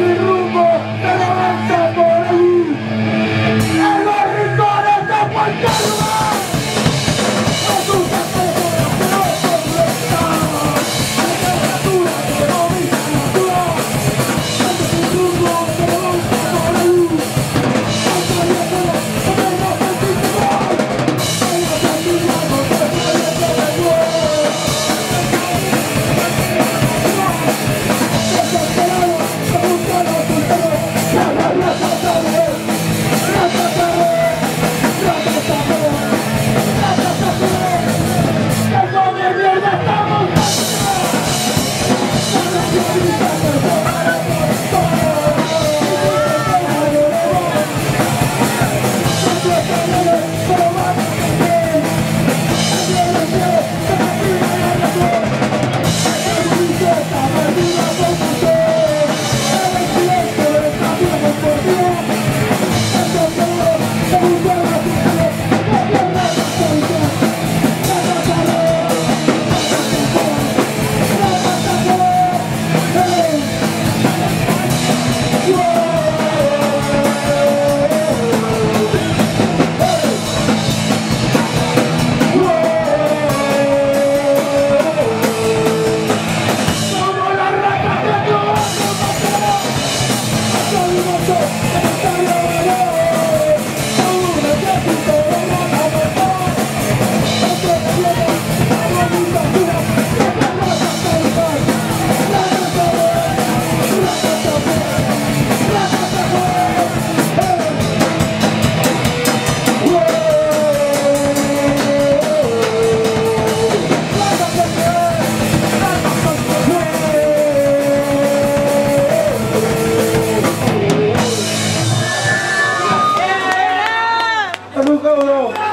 Thank you. 向かうの